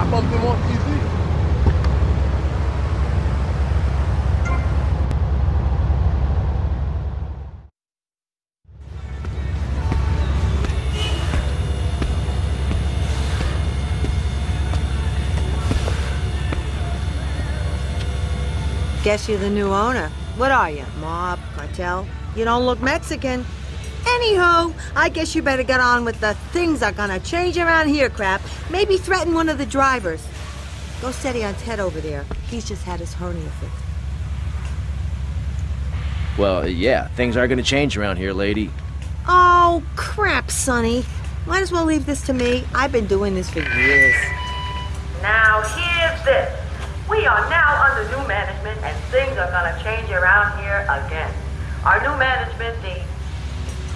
Appartement ici. Guess you're the new owner. What are you, mob, cartel? You don't look Mexican. Anyhow, I guess you better get on with the things are gonna change around here crap. Maybe threaten one of the drivers. Go steady on Ted over there. He's just had his hernia fixed. Well, uh, yeah, things are gonna change around here, lady. Oh, crap, Sonny. Might as well leave this to me. I've been doing this for years. Now here's this. We are now under new management and things are gonna change around here again. Our new management, the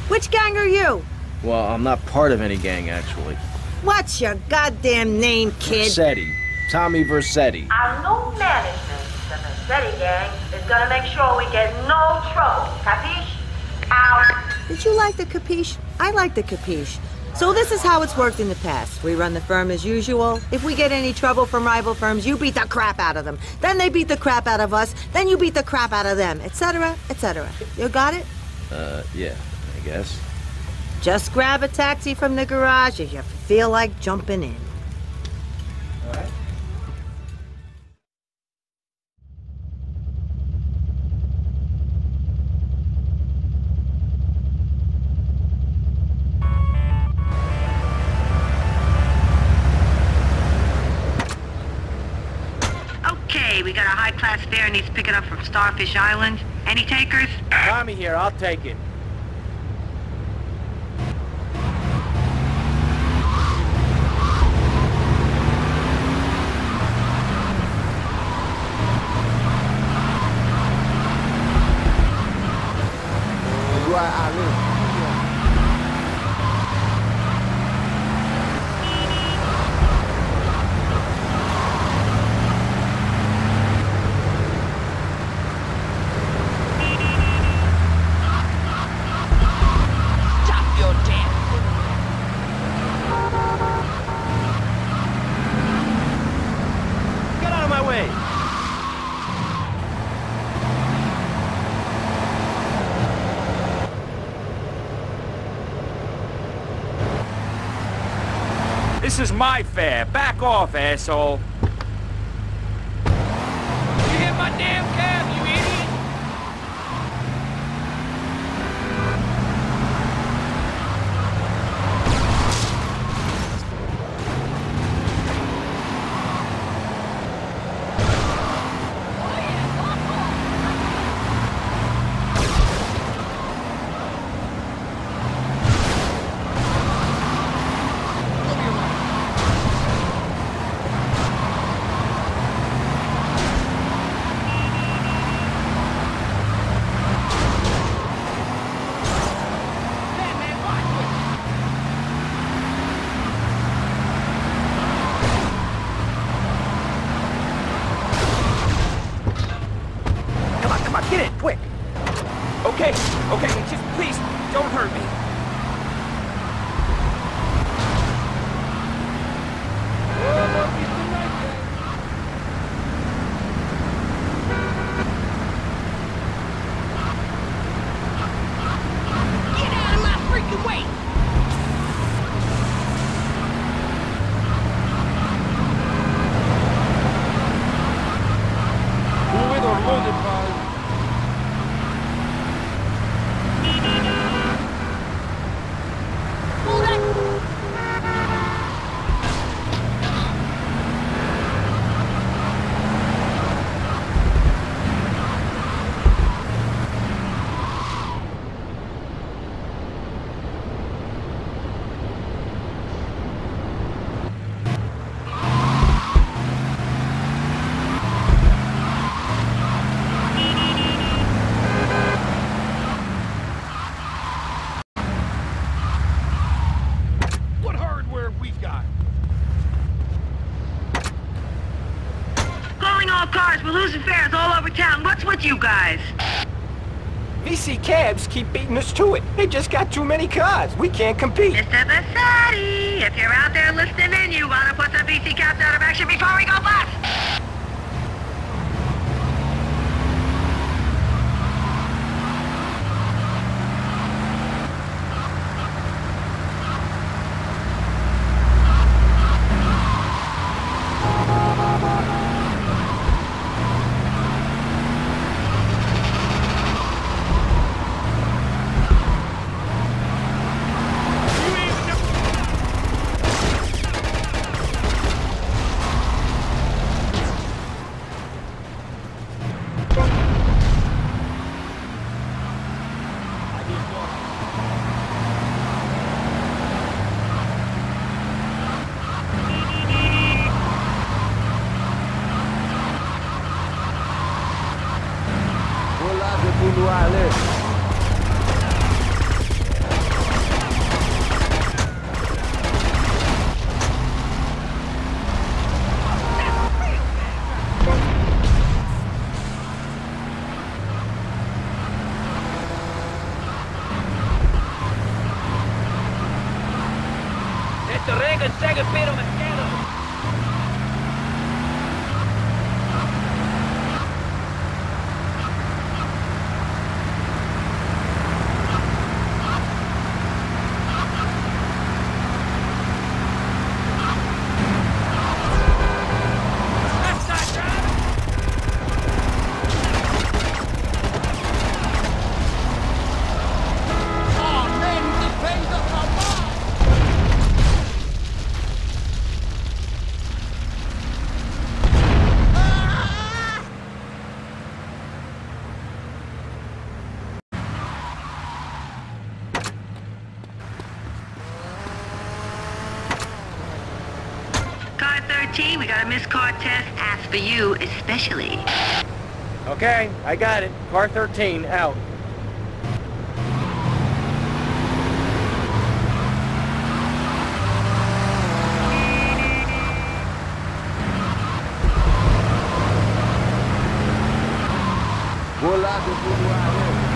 Which gang are you? Well, I'm not part of any gang, actually. What's your goddamn name, kid? Vercetti. Tommy Vercetti. our new management, the Vercetti gang, is gonna make sure we get no trouble. Capiche? Out. Did you like the capiche? I like the capiche. So this is how it's worked in the past. We run the firm as usual. If we get any trouble from rival firms, you beat the crap out of them. Then they beat the crap out of us. Then you beat the crap out of them, etc., etc. You got it? Uh, yeah, I guess. Just grab a taxi from the garage if you feel like jumping in. Okay, we got a high-class fare needs picking up from Starfish Island. Any takers? Tommy here, I'll take it. This is my fare. Back off, asshole. You hit my damn cab, you idiot! Come on, come on, get in, quick! Okay, okay, just please, don't hurt me. Get out of my freaking way! Fluid or loaded by. What hardware have we got? Calling all cars. We're losing fares all over town. What's with you guys? VC cabs keep beating us to it. They just got too many cars. We can't compete. Mr. Vercetti, if you're out there listening in, You wanna put the VC Cabs out of action before we go bust? Car 13, we got a Miss Mercedes. Asked for you especially. Okay, I got it. Car 13, out. Bola de bunuh ale.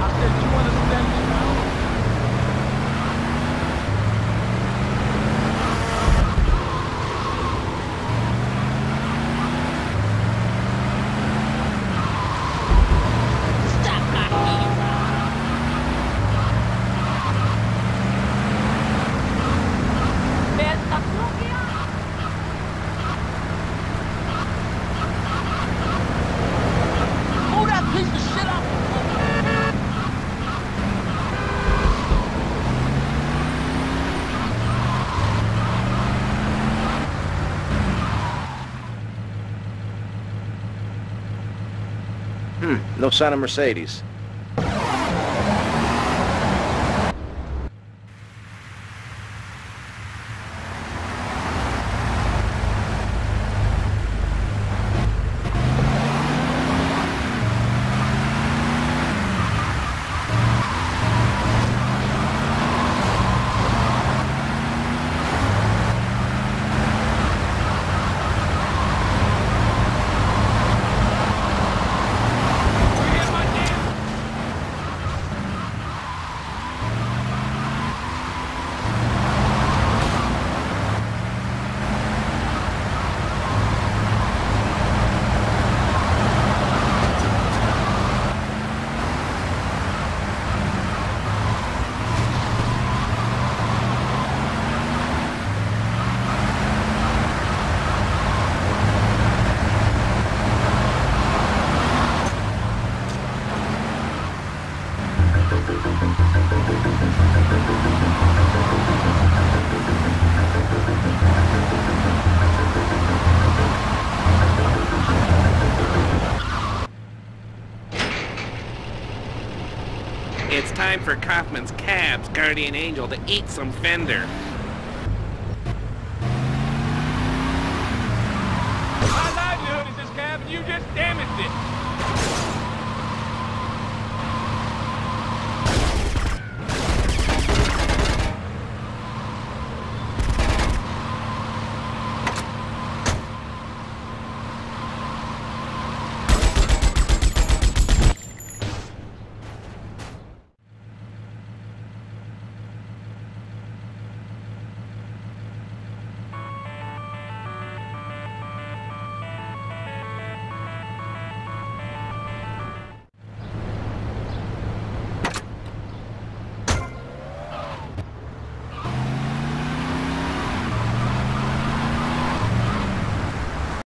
I said, you understand me now? Stop my hand. Man, stop looking up. Move that piece of shit up. Hmm, no sign of Mercedes. It's time for Kaufman's Cabs Guardian Angel to eat some fender.